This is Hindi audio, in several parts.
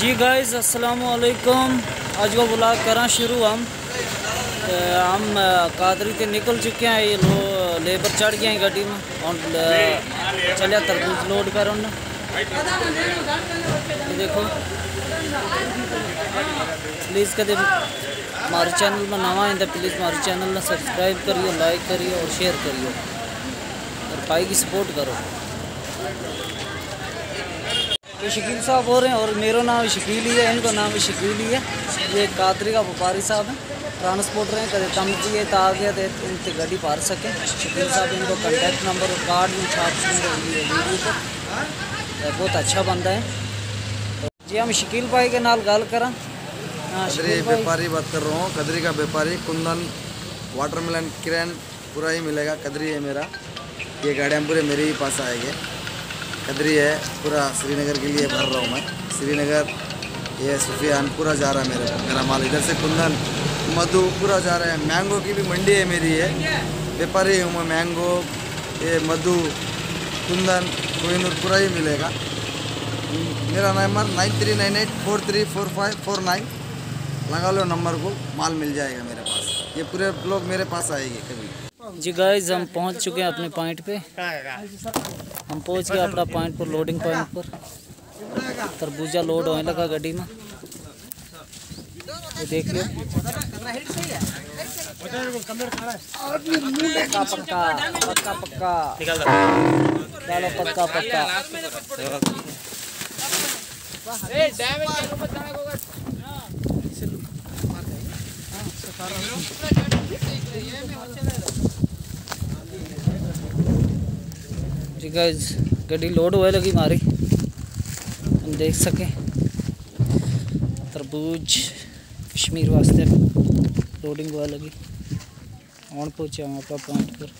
जी गाइस अस्सलाम वालेकुम आज वो ब्लॉग करा शुरू हम। हम कादरी से निकल चुके हैं, ये लो, लेबर चढ़ गए हैं गाड़ी में। और चलिया तरबूज लोड कर देखो। प्लीज़ कदे हमारे चैनल में नवा है तो प्लीज़ हमारे चैनल में सब्सक्राइब करिए लाइक करिए और शेयर करिए और भाई की सपोर्ट करो। ये शकील साहब हो रहे हैं और मेरा नाम शकील ही है इनका नाम भी शकील ही है। ये कादरी का व्यापारी साहब हैं ट्रांसपोर्टर हैं कदे तम चाहिए तो आ गया तो इनकी गाड़ी पार सकें। शकील साहब इनको कॉन्टैक्ट नंबर और कार्ड भी छाप वीडियो पर बहुत अच्छा बंदा है। जी हम शकील भाई के नाल गल करा। हाँ कदरी व्यापारी बात कर रहा हूँ। कदरी का व्यापारी कुंदन वाटरमेलन किरण पूरा ही मिलेगा। कदरी है मेरा। ये गाड़ियाँ पूरे मेरे ही पास आएँगे। कदरी है, पूरा श्रीनगर के लिए भर रहा हूँ मैं। श्रीनगर, ये सुफियान पूरा जा रहा है मेरे मेरा माल। इधर से कुंदन, मधु, पूरा जा रहा है। मैंगो की भी मंडी है मेरी है व्यापारी हूँ मैं, मैंगो, ये मधु, कुंदन कोहिनूर पूरा ही मिलेगा। मेरा number nine three nine eight four three four five four nine. लगा लो नंबर को, माल मिल जाएगा मेरे पास। ये पूरे लोग मेरे पास आएँगे कभी। जी गाइस हम पहुँच चुके हैं अपने पॉइंट पे। हम पहुँच गए अपना पॉइंट पर लोडिंग पॉइंट पर। तरबूजा लोड होने लगा गाड़ी में। ये देख लो पक्का पक्का पक्का पक्का। चलो पक्का पक्का। जी गाइस गाड़ी लोड होए लगी मारी। हम देख सके। तरबूज, कश्मीर वास्ते लोडिंग हुआ लगी। ऑन पहुँचे हम अपना पॉइंट पर?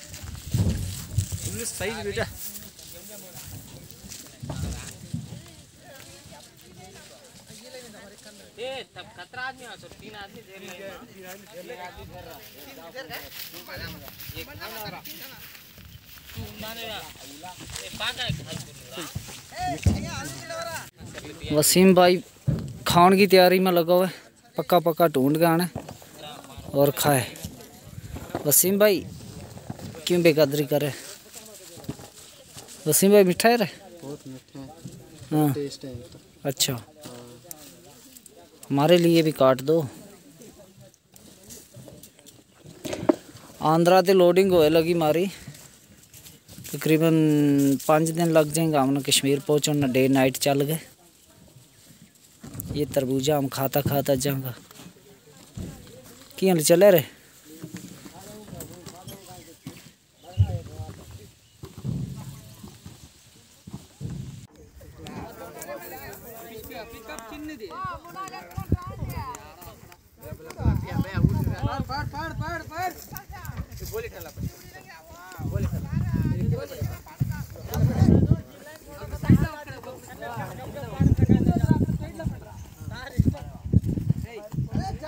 वसीम भाई खाने की तैयारी में लगा हुआ है। पक्का पक्का ढूंढ के आना और खाए। वसीम भाई क्यों बेकदरी करे? वसीम भाई मिठा है रे? बहुत मीठा हाँ। अच्छा। हमारे लिए भी काट दो। आंध्रा ते लोडिंग होए लगी मारी। तकरीबन पाँच दिन लग जाएँगे हमने कश्मीर पहुँचना डे नाइट चल गए ये तरबूजा हम खाता खाता जाऊँगा की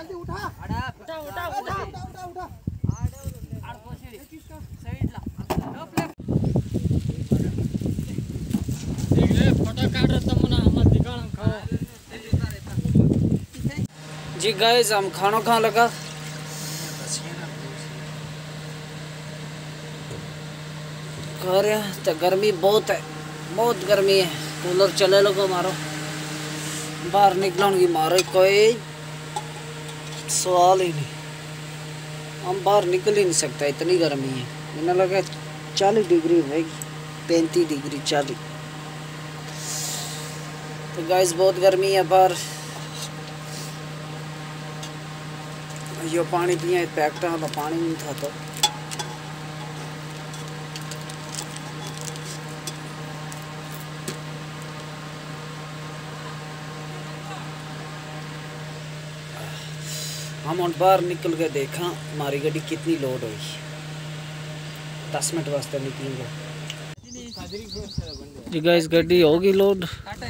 हाल चले रे जी गाइस हम खाना कहाँ लगा। खा रहे हैं तो गर्मी बहुत है। बहुत गर्मी है। कूलर चले लगो मारो। बाहर निकलने की मारो कोई। सवाल ही नहीं। हम बाहर निकल ही नहीं सकता, इतनी गर्मी है। मैंने लगा चालीस डिग्री होगी पैंतीस डिग्री, चालीस। तो गाइस बहुत गर्मी है बाहर। यो पानी पिया, पैकटा पानी नहीं था तो। हम और बाहर निकल के देखा हमारी गाड़ी कितनी लोड हुई। दस मिनट वास्ते निकलेंगे। जी गाइस गाड़ी होगी लोड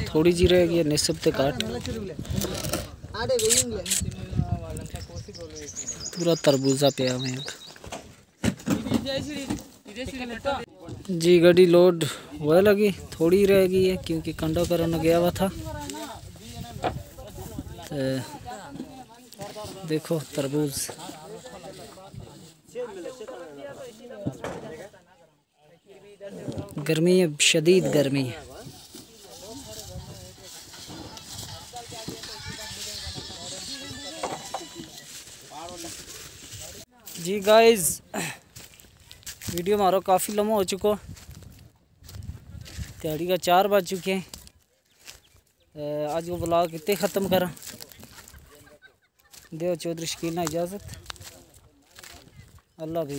थोड़ी जी रहेगी निस्ब ते काट। पूरा तरबूजा पिया में जी गाड़ी लोड हुआ लगी, थोड़ी रह गई है, क्योंकि कंडा करने गया हुआ था। देखो, तरबूज। गर्मी अब शदीद गर्मी है। जी गाइस वीडियो मारो, काफ़ी लंबा हो चुको। दिहाड़ी का चार बज चुके हैं। आज वो ब्लॉग इतने ख़त्म करा। दो चौधरी शकील इजाज़त। अल्लाह भी